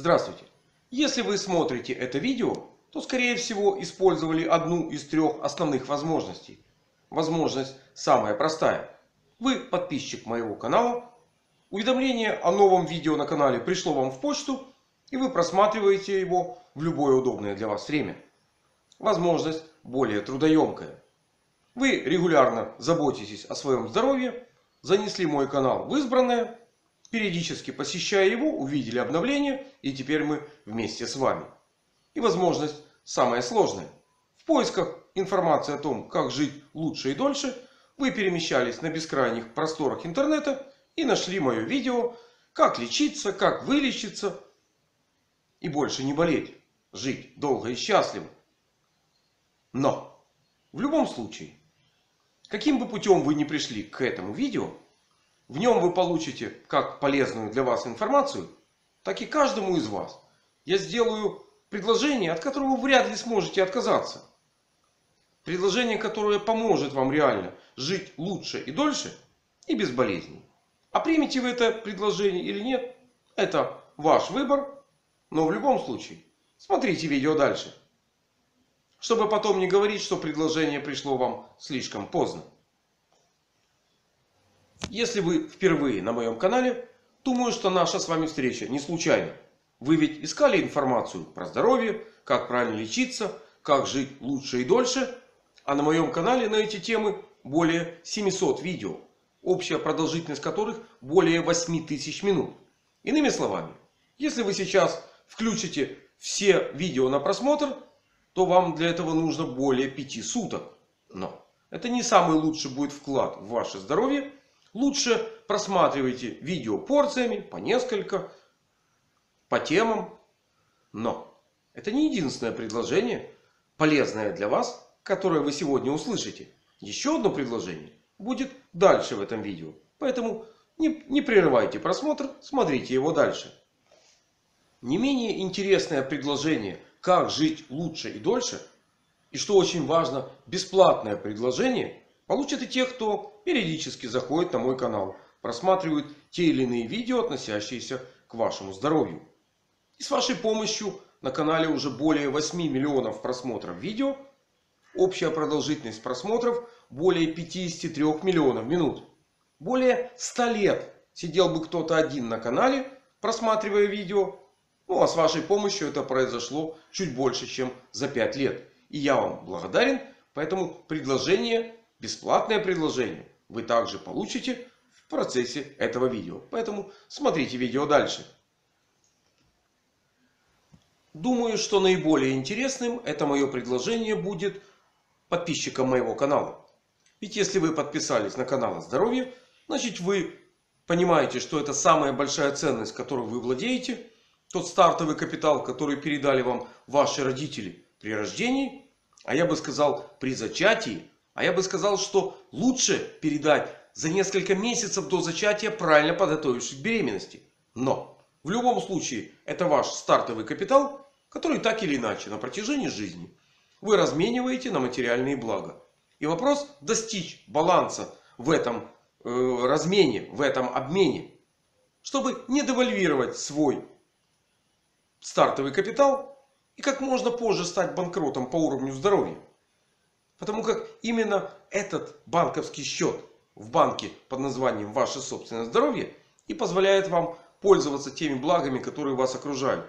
Здравствуйте! Если вы смотрите это видео, то скорее всего использовали одну из трех основных возможностей. Возможность самая простая. Вы подписчик моего канала. Уведомление о новом видео на канале пришло вам в почту. И вы просматриваете его в любое удобное для вас время. Возможность более трудоемкая. Вы регулярно заботитесь о своем здоровье. Занесли мой канал в избранное. Периодически посещая его, увидели обновление. И теперь мы вместе с вами. И возможность самая сложная. В поисках информации о том, как жить лучше и дольше, вы перемещались на бескрайних просторах интернета и нашли мое видео, как лечиться, как вылечиться и больше не болеть. Жить долго и счастливо. Но в любом случае, каким бы путем вы ни пришли к этому видео, в нем вы получите как полезную для вас информацию, так и каждому из вас я сделаю предложение, от которого вы вряд ли сможете отказаться. Предложение, которое поможет вам реально жить лучше и дольше и без болезней. А примете вы это предложение или нет, это ваш выбор. Но в любом случае, смотрите видео дальше. Чтобы потом не говорить, что предложение пришло вам слишком поздно. Если вы впервые на моем канале, думаю, что наша с вами встреча не случайна. Вы ведь искали информацию про здоровье, как правильно лечиться, как жить лучше и дольше. А на моем канале на эти темы более 700 видео. Общая продолжительность которых более 8000 минут. Иными словами, если вы сейчас включите все видео на просмотр, то вам для этого нужно более 5 суток. Но это не самый лучший будет вклад в ваше здоровье. Лучше просматривайте видео порциями, по несколько, по темам. Но это не единственное предложение, полезное для вас, которое вы сегодня услышите. Еще одно предложение будет дальше в этом видео. Поэтому не, не прерывайте просмотр, смотрите его дальше. Не менее интересное предложение, как жить лучше и дольше, и что очень важно, бесплатное предложение, получат и те, кто периодически заходит на мой канал, просматривают те или иные видео, относящиеся к вашему здоровью. И с вашей помощью на канале уже более 8 миллионов просмотров видео. Общая продолжительность просмотров более 53 миллионов минут. Более 100 лет сидел бы кто-то один на канале, просматривая видео. Ну а с вашей помощью это произошло чуть больше, чем за 5 лет. И я вам благодарен. Поэтому предложение, бесплатное предложение, вы также получите в процессе этого видео. Поэтому смотрите видео дальше. Думаю, что наиболее интересным это мое предложение будет подписчикам моего канала. Ведь если вы подписались на канал Здоровье, значит вы понимаете, что это самая большая ценность, которой вы владеете тот стартовый капитал, который передали вам ваши родители при рождении, а я бы сказал при зачатии, а я бы сказал, что лучше передать за несколько месяцев до зачатия, правильно подготовившись к беременности. Но в любом случае это ваш стартовый капитал, который так или иначе на протяжении жизни вы размениваете на материальные блага. И вопрос достичь баланса в этом э, размене, в этом обмене. Чтобы не девальвировать свой стартовый капитал и как можно позже стать банкротом по уровню здоровья. Потому как именно этот банковский счет в банке под названием ваше собственное здоровье и позволяет вам пользоваться теми благами, которые вас окружают.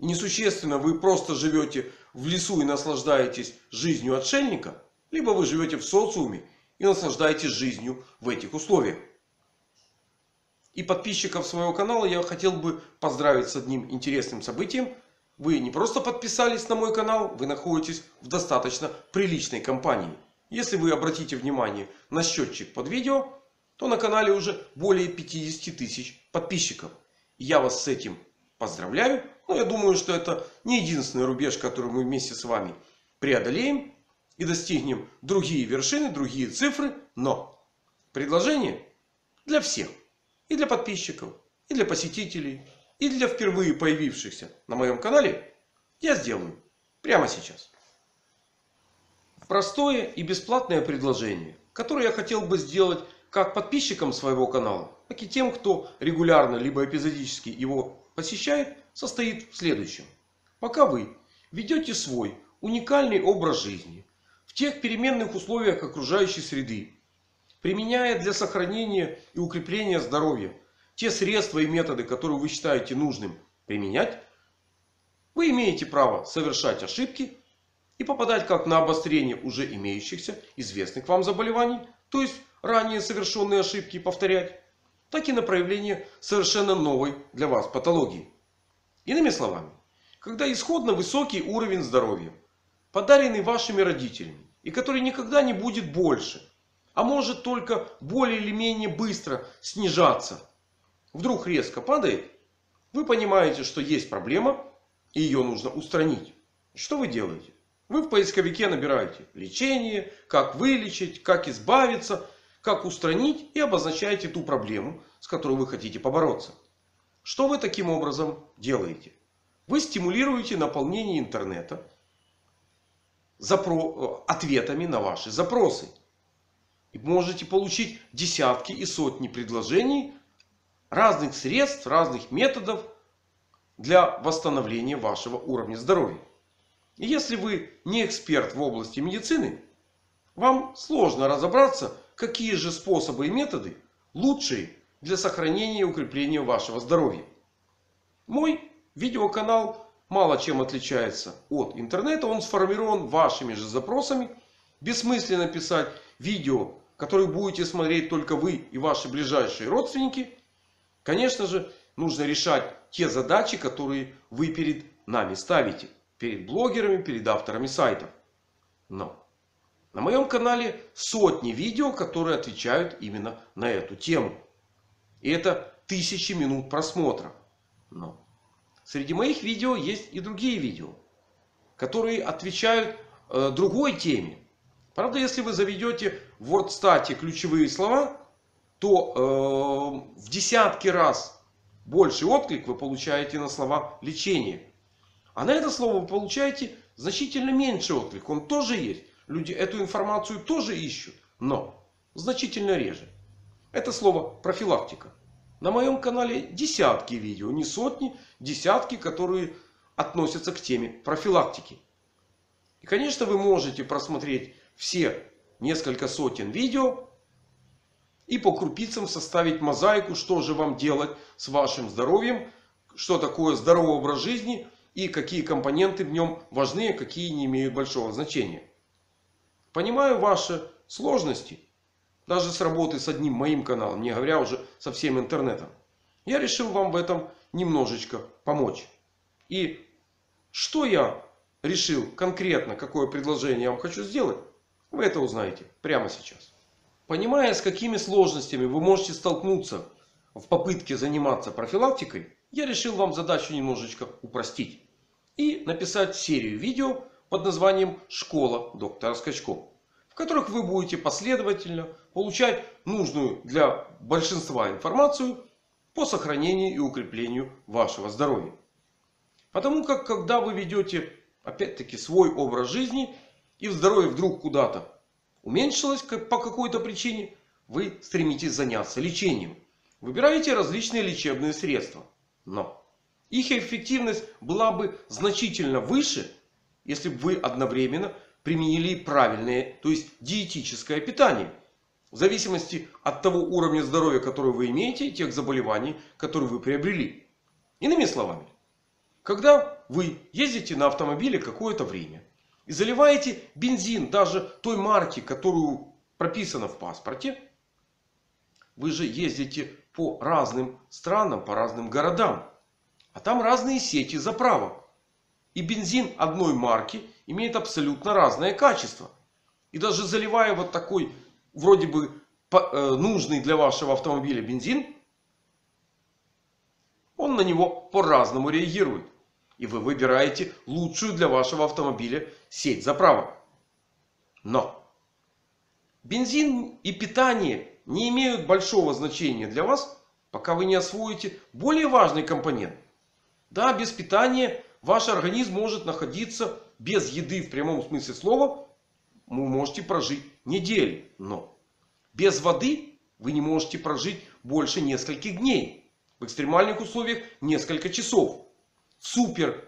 несущественно вы просто живете в лесу и наслаждаетесь жизнью отшельника. Либо вы живете в социуме и наслаждаетесь жизнью в этих условиях. И подписчиков своего канала я хотел бы поздравить с одним интересным событием. Вы не просто подписались на мой канал, вы находитесь в достаточно приличной компании. Если вы обратите внимание на счетчик под видео, то на канале уже более 50 тысяч подписчиков. Я вас с этим поздравляю. Но я думаю, что это не единственный рубеж, который мы вместе с вами преодолеем. И достигнем другие вершины, другие цифры. Но предложение для всех. И для подписчиков, и для посетителей, и для впервые появившихся на моем канале я сделаю прямо сейчас. Простое и бесплатное предложение, которое я хотел бы сделать как подписчикам своего канала, так и тем, кто регулярно либо эпизодически его посещает состоит в следующем. Пока вы ведете свой уникальный образ жизни в тех переменных условиях окружающей среды, применяя для сохранения и укрепления здоровья те средства и методы, которые вы считаете нужным применять, вы имеете право совершать ошибки и попадать как на обострение уже имеющихся известных вам заболеваний, то есть ранее совершенные ошибки повторять, так и на проявление совершенно новой для вас патологии. Иными словами, когда исходно высокий уровень здоровья, подаренный вашими родителями, и который никогда не будет больше, а может только более или менее быстро снижаться, вдруг резко падает, вы понимаете, что есть проблема и ее нужно устранить. Что вы делаете? Вы в поисковике набираете лечение, как вылечить, как избавиться, как устранить и обозначаете ту проблему, с которой вы хотите побороться. Что вы таким образом делаете? Вы стимулируете наполнение интернета запро... Э, ответами на ваши запросы. И можете получить десятки и сотни предложений разных средств, разных методов для восстановления вашего уровня здоровья. И если вы не эксперт в области медицины, вам сложно разобраться, какие же способы и методы лучшие для сохранения и укрепления вашего здоровья. Мой видеоканал мало чем отличается от интернета. Он сформирован вашими же запросами. Бессмысленно писать видео, которые будете смотреть только вы и ваши ближайшие родственники. Конечно же, нужно решать те задачи, которые вы перед нами ставите. Перед блогерами, перед авторами сайтов. Но на моем канале сотни видео, которые отвечают именно на эту тему. И это тысячи минут просмотра. Но среди моих видео есть и другие видео, которые отвечают э, другой теме. Правда, если вы заведете в WordStat ключевые слова, то э, в десятки раз больше отклик вы получаете на слова лечение. А на это слово вы получаете значительно меньше отклик. Он тоже есть. Люди эту информацию тоже ищут. Но значительно реже. Это слово профилактика. На моем канале десятки видео. Не сотни, десятки, которые относятся к теме профилактики. И конечно вы можете просмотреть все несколько сотен видео и по крупицам составить мозаику, что же вам делать с вашим здоровьем. Что такое здоровый образ жизни. И какие компоненты в нем важны, а какие не имеют большого значения. Понимаю ваши сложности. Даже с работы с одним моим каналом. Не говоря уже со всем интернетом. Я решил вам в этом немножечко помочь. И что я решил конкретно, какое предложение я вам хочу сделать. Вы это узнаете прямо сейчас. Понимая, с какими сложностями вы можете столкнуться в попытке заниматься профилактикой, я решил вам задачу немножечко упростить. И написать серию видео под названием «Школа доктора Скачко», в которых вы будете последовательно получать нужную для большинства информацию по сохранению и укреплению вашего здоровья. Потому как когда вы ведете опять-таки свой образ жизни и здоровье вдруг куда-то уменьшилось по какой-то причине, вы стремитесь заняться лечением. Выбираете различные лечебные средства. Но их эффективность была бы значительно выше, если бы вы одновременно применили правильное, то есть диетическое питание. В зависимости от того уровня здоровья, который вы имеете, и тех заболеваний, которые вы приобрели. Иными словами, когда вы ездите на автомобиле какое-то время, и заливаете бензин даже той марки, которую прописано в паспорте. Вы же ездите по разным странам, по разным городам. А там разные сети заправок. И бензин одной марки имеет абсолютно разное качество. И даже заливая вот такой вроде бы э, нужный для вашего автомобиля бензин. Он на него по-разному реагирует. И вы выбираете лучшую для вашего автомобиля сеть заправок. Но бензин и питание не имеют большого значения для вас, пока вы не освоите более важный компонент. Да, без питания ваш организм может находиться без еды в прямом смысле слова. Вы можете прожить недели. Но без воды вы не можете прожить больше нескольких дней. В экстремальных условиях несколько часов. Супер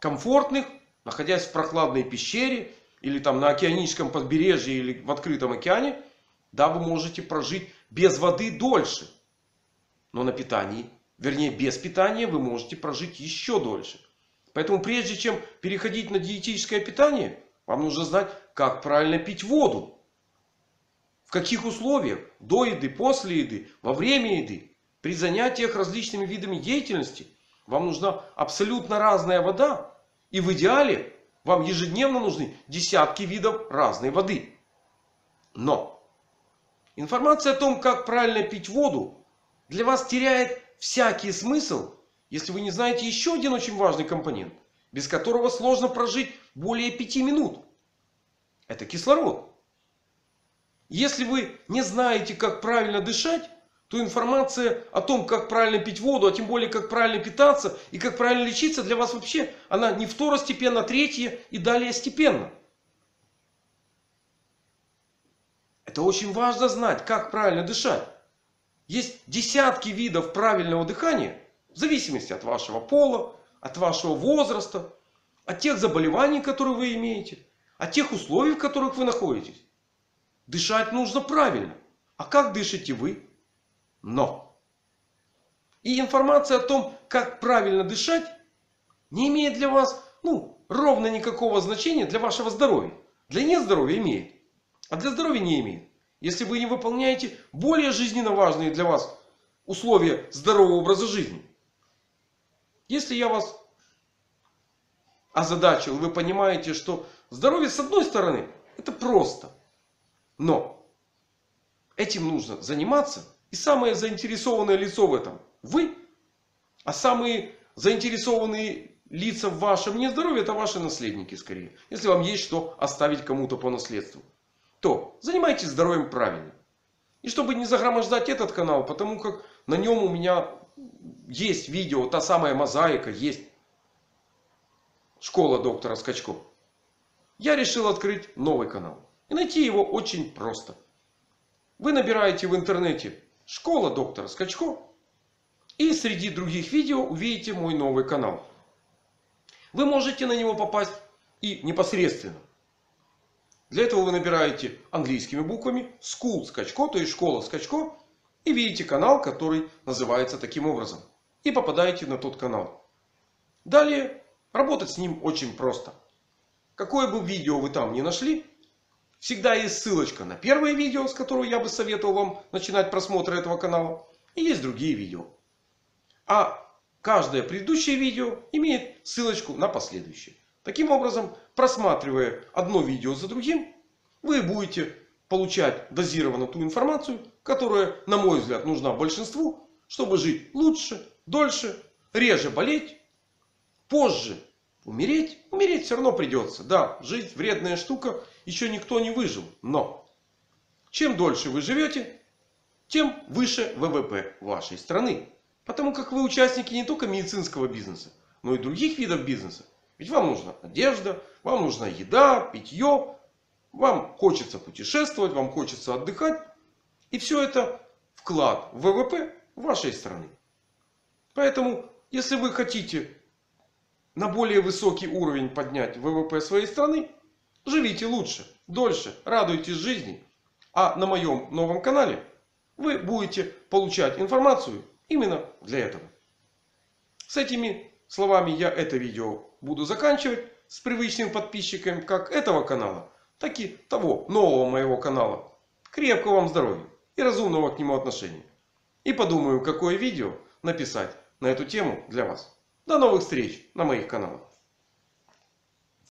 комфортных, находясь в прохладной пещере или там на океаническом побережье или в открытом океане, да, вы можете прожить без воды дольше. Но на питании, вернее без питания вы можете прожить еще дольше. Поэтому прежде чем переходить на диетическое питание, вам нужно знать, как правильно пить воду. В каких условиях, до еды, после еды, во время еды, при занятиях различными видами деятельности, вам нужна абсолютно разная вода. И в идеале вам ежедневно нужны десятки видов разной воды. Но информация о том, как правильно пить воду, для вас теряет всякий смысл, если вы не знаете еще один очень важный компонент, без которого сложно прожить более 5 минут. Это кислород. Если вы не знаете, как правильно дышать, то информация о том, как правильно пить воду, а тем более, как правильно питаться и как правильно лечиться, для вас вообще, она не второстепенно, третья и далее степенно. Это очень важно знать, как правильно дышать. Есть десятки видов правильного дыхания, в зависимости от вашего пола, от вашего возраста, от тех заболеваний, которые вы имеете, от тех условий, в которых вы находитесь. Дышать нужно правильно. А как дышите вы? Но. И информация о том, как правильно дышать, не имеет для вас ну, ровно никакого значения для вашего здоровья. Для нездоровья имеет. А для здоровья не имеет. Если вы не выполняете более жизненно важные для вас условия здорового образа жизни. Если я вас озадачил, вы понимаете, что здоровье с одной стороны это просто. Но этим нужно заниматься. И самое заинтересованное лицо в этом вы. А самые заинтересованные лица в вашем нездоровье это ваши наследники скорее. Если вам есть что оставить кому-то по наследству. То занимайтесь здоровьем правильно. И чтобы не загромождать этот канал, потому как на нем у меня есть видео, та самая мозаика есть. Школа доктора Скачко. Я решил открыть новый канал. И найти его очень просто. Вы набираете в интернете «Школа доктора Скачко». И среди других видео увидите мой новый канал. Вы можете на него попасть и непосредственно. Для этого вы набираете английскими буквами School Скачко, то есть школа Скачко. И видите канал, который называется таким образом. И попадаете на тот канал. Далее работать с ним очень просто. Какое бы видео вы там не нашли, Всегда есть ссылочка на первое видео, с которого я бы советовал вам начинать просмотр этого канала. И есть другие видео. А каждое предыдущее видео имеет ссылочку на последующее. Таким образом, просматривая одно видео за другим, вы будете получать дозированно ту информацию, которая, на мой взгляд, нужна большинству, чтобы жить лучше, дольше, реже болеть, позже умереть. Умереть все равно придется. Да, жизнь вредная штука еще никто не выжил. Но чем дольше вы живете, тем выше ВВП вашей страны. Потому как вы участники не только медицинского бизнеса, но и других видов бизнеса. Ведь вам нужна одежда, вам нужна еда, питье. Вам хочется путешествовать, вам хочется отдыхать. И все это вклад в ВВП вашей страны. Поэтому, если вы хотите на более высокий уровень поднять ВВП своей страны, Живите лучше, дольше, радуйтесь жизни. А на моем новом канале вы будете получать информацию именно для этого. С этими словами я это видео буду заканчивать. С привычным подписчиком как этого канала, так и того нового моего канала. Крепкого вам здоровья и разумного к нему отношения. И подумаю, какое видео написать на эту тему для вас. До новых встреч на моих каналах.